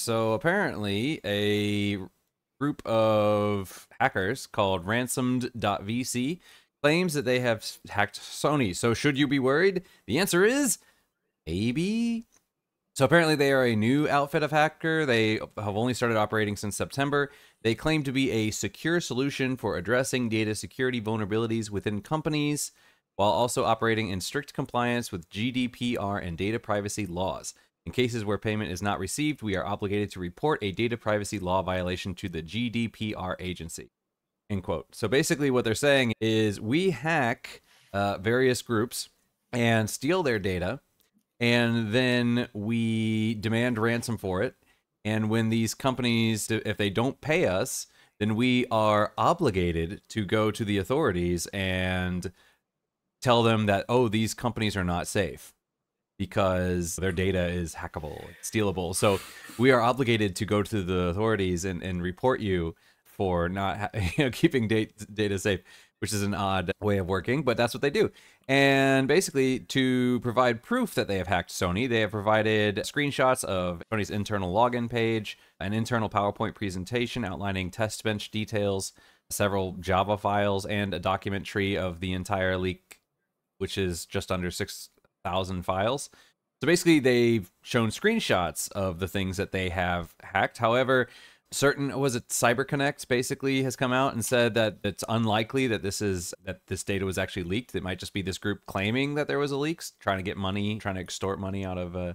So apparently, a group of hackers called ransomed.vc claims that they have hacked Sony. So should you be worried? The answer is maybe. So apparently they are a new outfit of hacker. They have only started operating since September. They claim to be a secure solution for addressing data security vulnerabilities within companies while also operating in strict compliance with GDPR and data privacy laws. In cases where payment is not received, we are obligated to report a data privacy law violation to the GDPR agency. End quote. So basically, what they're saying is we hack uh, various groups and steal their data, and then we demand ransom for it. And when these companies, if they don't pay us, then we are obligated to go to the authorities and tell them that, oh, these companies are not safe because their data is hackable, stealable. So we are obligated to go to the authorities and, and report you for not you know, keeping data, safe, which is an odd way of working, but that's what they do. And basically, to provide proof that they have hacked Sony, they have provided screenshots of Sony's internal login page, an internal PowerPoint presentation outlining test bench details, several Java files, and a document tree of the entire leak, which is just under 6,000 files. So basically, they've shown screenshots of the things that they have hacked. However, certain was it CyberConnect basically has come out and said that it's unlikely that this is that this data was actually leaked. It might just be this group claiming that there was a leak, trying to get money, trying to extort money out of uh,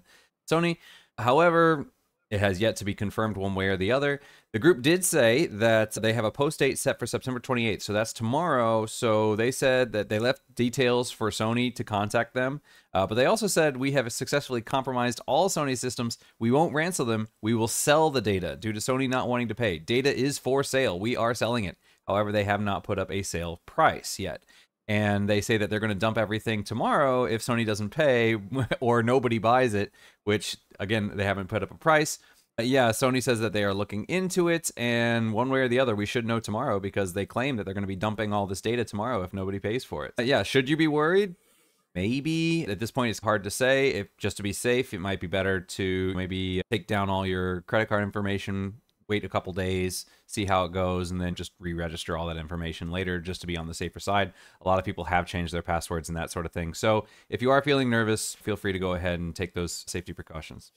Sony. However, it has yet to be confirmed one way or the other. The group did say that they have a post date set for September 28th, so that's tomorrow. So they said that they left details for Sony to contact them, uh, but they also said we have successfully compromised all Sony systems. We won't ransom them. We will sell the data due to Sony not wanting to pay. Data is for sale. We are selling it. However, they have not put up a sale price yet and they say that they're going to dump everything tomorrow if Sony doesn't pay or nobody buys it, which again, they haven't put up a price. But yeah, Sony says that they are looking into it, and one way or the other, we should know tomorrow because they claim that they're going to be dumping all this data tomorrow if nobody pays for it. But yeah, should you be worried? Maybe at this point it's hard to say. If just to be safe, it might be better to maybe take down all your credit card information wait a couple days, see how it goes, and then just re-register all that information later just to be on the safer side. A lot of people have changed their passwords and that sort of thing. So if you are feeling nervous, feel free to go ahead and take those safety precautions.